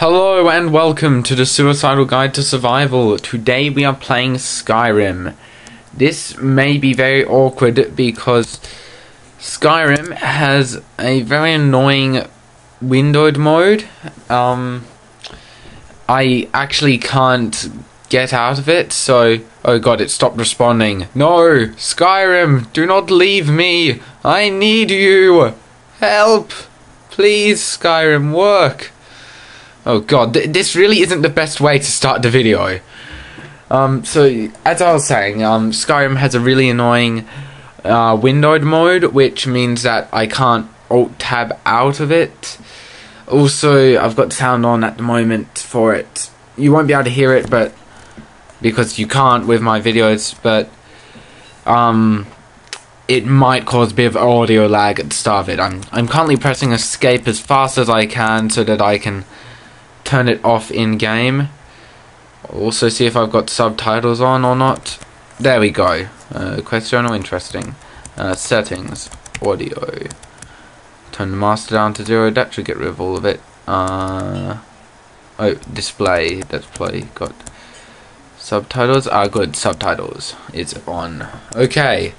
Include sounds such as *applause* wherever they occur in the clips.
Hello and welcome to the Suicidal Guide to Survival. Today we are playing Skyrim. This may be very awkward because Skyrim has a very annoying windowed mode. Um, I actually can't get out of it, so. Oh god, it stopped responding. No! Skyrim, do not leave me! I need you! Help! Please, Skyrim, work! Oh god, th- this really isn't the best way to start the video. Um, so, as I was saying, um, Skyrim has a really annoying uh, windowed mode, which means that I can't alt tab out of it. Also, I've got sound on at the moment for it. You won't be able to hear it, but because you can't with my videos, but um, it might cause a bit of audio lag at the start of it. I'm I'm currently pressing escape as fast as I can so that I can turn it off in game. Also, see if I've got subtitles on or not. There we go. Uh, quest journal, interesting. Uh, settings, audio. Turn the master down to zero. That should get rid of all of it. Uh, oh, display. Display. Got subtitles. Ah, good. Subtitles. It's on. Okay.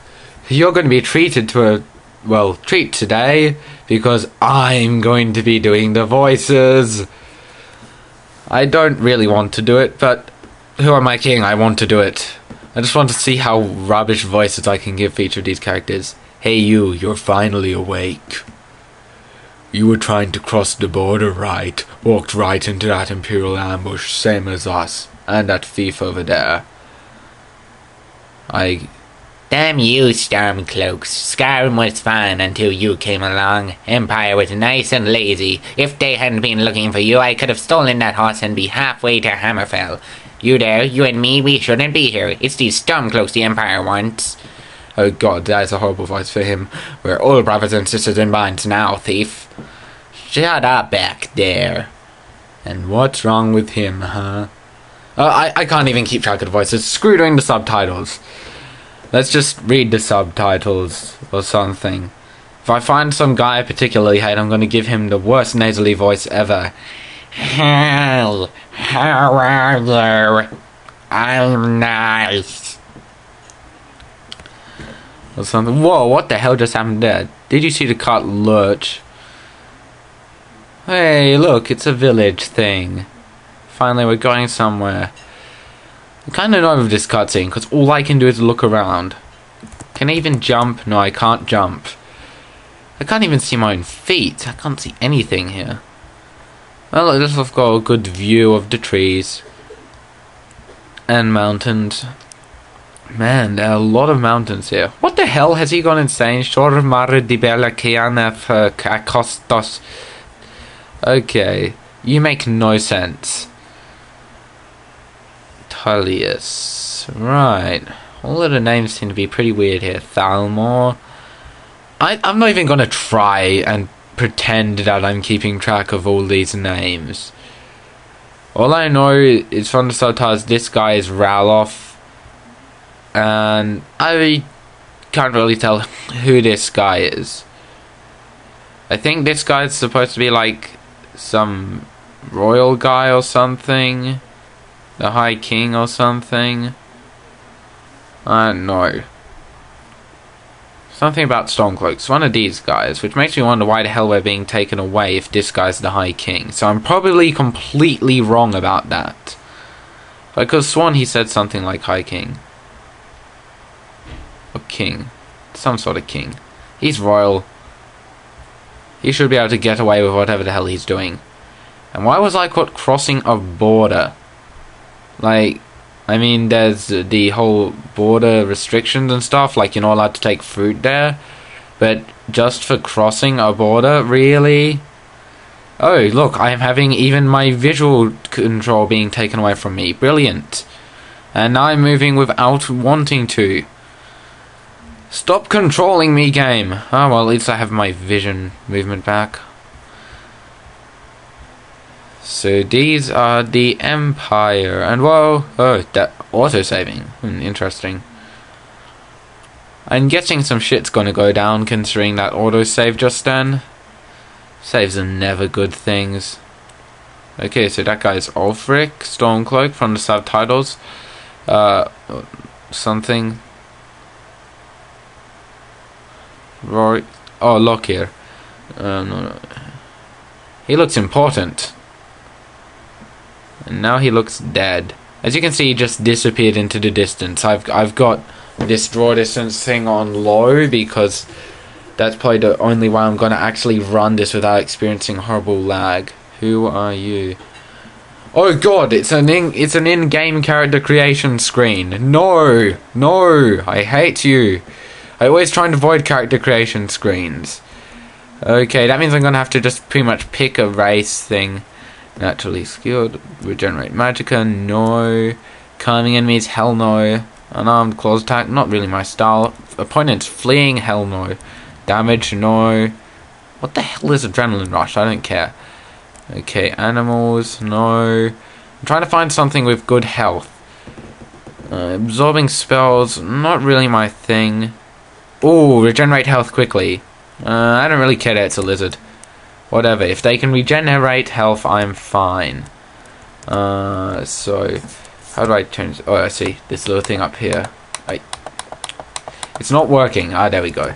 You're going to be treated to a well treat today because I'm going to be doing the voices. I don't really want to do it, but who am I kidding? I want to do it. I just want to see how rubbish voices I can give each of these characters. Hey you, you're finally awake. You were trying to cross the border, right? Walked right into that Imperial ambush, same as us. And that thief over there. I Damn you, Stormcloaks. Skyrim was fine until you came along. Empire was nice and lazy. If they hadn't been looking for you, I could have stolen that horse and be halfway to Hammerfell. You there, you and me, we shouldn't be here. It's these Stormcloaks the Empire wants. Oh god, that is a horrible voice for him. We're all brothers and sisters in bonds now, thief. Shut up back there. And what's wrong with him, huh? Uh, I, I can't even keep track of the voices. Screw doing the subtitles. Let's just read the subtitles or something. If I find some guy I particularly hate, I'm going to give him the worst nasally voice ever. Hell, how are you? I'm nice. Or something. Whoa, what the hell just happened there? Did you see the cart lurch? Hey, look, it's a village thing. Finally, we're going somewhere. I'm kind of annoyed with this cutscene because all I can do is look around. Can I even jump? No, I can't jump. I can't even see my own feet. I can't see anything here. Well, at least I've got a good view of the trees and mountains. Man, there are a lot of mountains here. What the hell has he gone insane? Shore mare di bella chiana eh, accostos. Okay, you make no sense. Tullius. Right. All of the names seem to be pretty weird here. Thalmor. I, I'm not even going to try and pretend that I'm keeping track of all these names. All I know is from the subtitles this guy is Ralof. And I can't really tell who this guy is. I think this guy's supposed to be like some royal guy or something the High King or something. I don't know. Something about Stormcloaks, one of these guys, which makes me wonder why the hell we're being taken away if this guy's the High King. So I'm probably completely wrong about that. Have sworn he said something like High King. Or King. Some sort of king. He's royal. He should be able to get away with whatever the hell he's doing. And why was I caught crossing a border? Like, I mean, there's the whole border restrictions and stuff, like you're not allowed to take fruit there. But just for crossing a border, really? Oh, look, I am having even my visual control being taken away from me. Brilliant. And now I'm moving without wanting to. Stop controlling me, game. Oh, well, at least I have my vision movement back. So these are the Empire, and whoa, oh, that auto saving, hmm, interesting. I'm guessing some shit's gonna go down considering that auto save just then. Saves are never good things. Okay, so that guy's Ulfric, Stormcloak from the subtitles. Uh, something. Rory. Oh, Lockyer. No. He looks important. And now he looks dead. As you can see, he just disappeared into the distance. I've I've got this draw distance thing on low because that's probably the only way I'm gonna actually run this without experiencing horrible lag. Who are you? Oh god, it's an in it's an in-game character creation screen. No, no, I hate you. I always try and avoid character creation screens. Okay, that means I'm gonna have to just pretty much pick a race thing. Naturally skilled, regenerate magicka, no. Calming enemies, hell no. Unarmed claws attack, not really my style. Opponents fleeing, hell no. Damage, no. What the hell is adrenaline rush? I don't care. Okay, animals, no. I'm trying to find something with good health. Uh, absorbing spells, not really my thing. Ooh, regenerate health quickly. Uh, I don't really care that it's a lizard. Whatever, if they can regenerate health, I'm fine. Uh, so, how do I change? Oh, I see, this little thing up here. I, it's not working. Ah, there we go.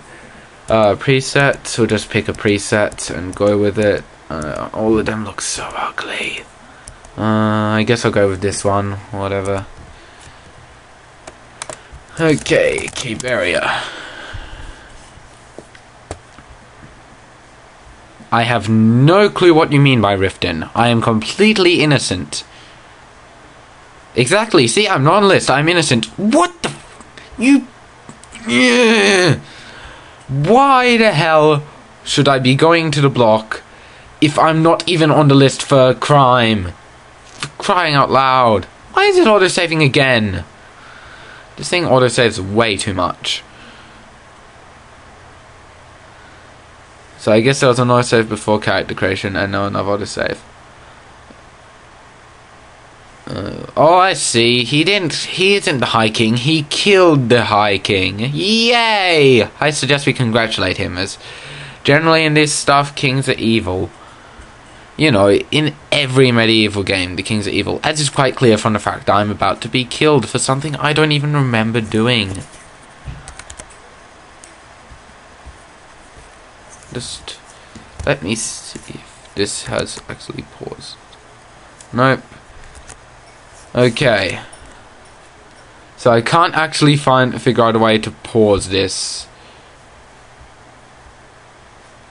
Uh, preset, we'll just pick a preset and go with it. Uh, all of them look so ugly. Uh, I guess I'll go with this one, whatever. Okay, Caberea. I have no clue what you mean by Riften. I am completely innocent. Exactly, see, I'm not on the list, I'm innocent. What the You... Why the hell should I be going to the block if I'm not even on the list for crime? For crying out loud. Why is it auto-saving again? This thing auto-saves way too much. So I guess there was an autosave before character creation and now another autosave. Uh, oh, I see. He didn't. He isn't the High King. He killed the High King. Yay! I suggest we congratulate him, as generally in this stuff, kings are evil. You know, in every medieval game, the kings are evil, as is quite clear from the fact I'm about to be killed for something I don't even remember doing. Just let me see if this has actually paused. Nope. Okay. So I can't actually find figure out a way to pause this.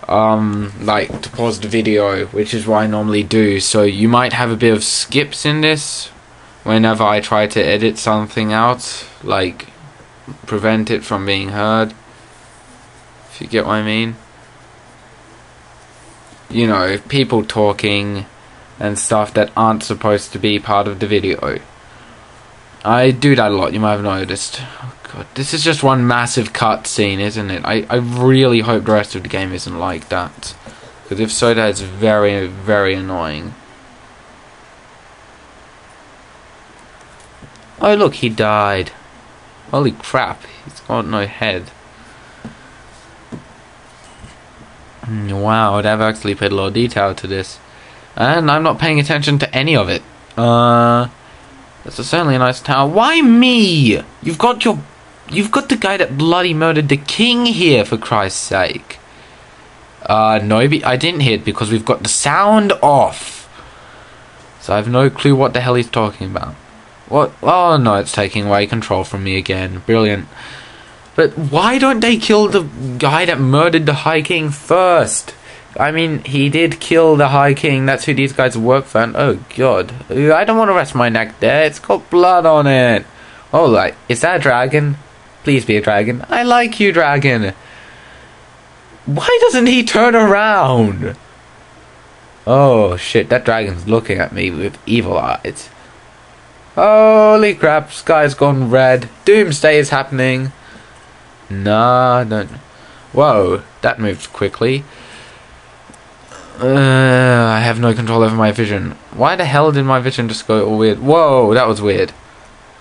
Um, like to pause the video, which is what I normally do. So you might have a bit of skips in this whenever I try to edit something out, like prevent it from being heard. If you get what I mean. You know, people talking and stuff that aren't supposed to be part of the video. I do that a lot, you might have noticed. Oh god, this is just one massive cutscene, isn't it? I, I really hope the rest of the game isn't like that. Because if so, that's very, very annoying. Oh look, he died. Holy crap, he's got no head. Wow, they've actually put a lot of detail to this. And I'm not paying attention to any of it. Uh, that's a certainly a nice tower. Why me? You've got your, you've got the guy that bloody murdered the king here, for Christ's sake. Uh, no, I didn't hit because we've got the sound off. So I have no clue what the hell he's talking about. What? Oh no, it's taking away control from me again. Brilliant. But why don't they kill the guy that murdered the High King first? I mean, he did kill the High King. That's who these guys work for. And, oh, God. I don't want to rest my neck there. It's got blood on it. Oh, like, is that a dragon? Please be a dragon. I like you, dragon. Why doesn't he turn around? Oh, shit. That dragon's looking at me with evil eyes. Holy crap. Sky's gone red. Doomsday is happening. Nah, don't. Whoa, that moved quickly. Uh, I have no control over my vision. Why the hell did my vision just go all weird? Whoa, that was weird.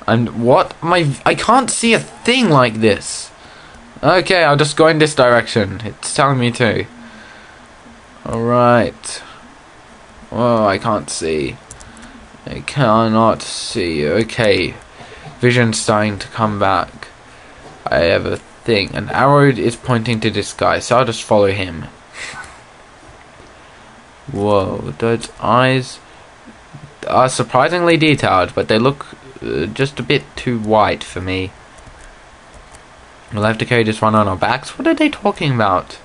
And what? My I can't see a thing like this. Okay, I'll just go in this direction. It's telling me to. Alright. Oh, I can't see. I cannot see. Okay. Vision's starting to come back. I have a thing. An arrow is pointing to this guy, so I'll just follow him. Whoa, those eyes are surprisingly detailed, but they look uh, just a bit too white for me. We'll have to carry this one on our backs. What are they talking about?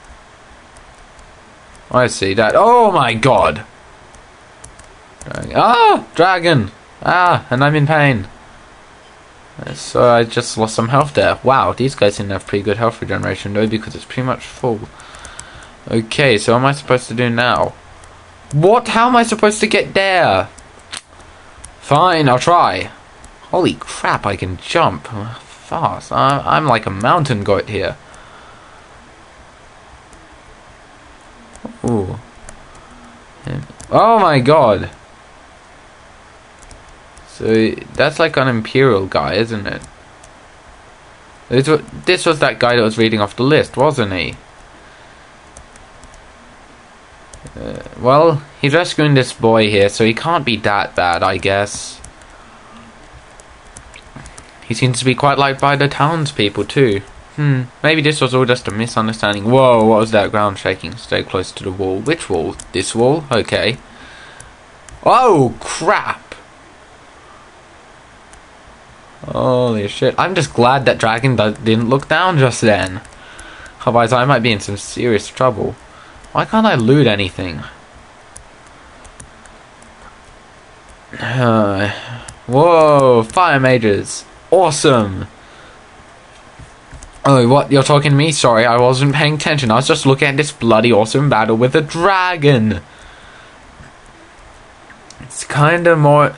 I see that. Oh my god! Ah! Dragon! Ah! And I'm in pain. So I just lost some health there. Wow, these guys to have pretty good health regeneration though because it's pretty much full. Okay, so what am I supposed to do now? What? How am I supposed to get there? Fine, I'll try. Holy crap, I can jump fast. I'm like a mountain goat here. Ooh. Oh my god. So that's like an imperial guy, isn't it? This was that guy that was reading off the list, wasn't he? Uh, well, he's rescuing this boy here, so he can't be that bad, I guess. He seems to be quite liked by the townspeople, too. Hmm, maybe this was all just a misunderstanding. Whoa, what was that ground shaking? Stay close to the wall. Which wall? This wall? Okay. Oh, crap! Holy shit. I'm just glad that Dragon didn't look down just then. Otherwise, I might be in some serious trouble. Why can't I loot anything? Uh, *sighs* whoa, fire mages. Awesome. Oh, what? You're talking to me? Sorry, I wasn't paying attention. I was just looking at this bloody awesome battle with a dragon. It's kind of more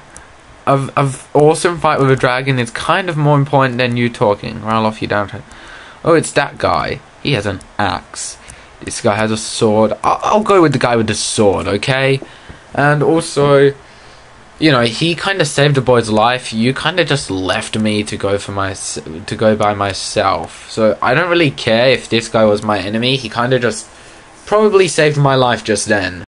of of awesome fight with a dragon is kind of more important than you talking. Ralof, you down. Oh, it's that guy. He has an axe. This guy has a sword. I'll, I'll go with the guy with the sword, okay? And also, you know, he kind of saved the boy's life. You kind of just left me to go for my to go by myself. So I don't really care if this guy was my enemy. He kind of just probably saved my life just then.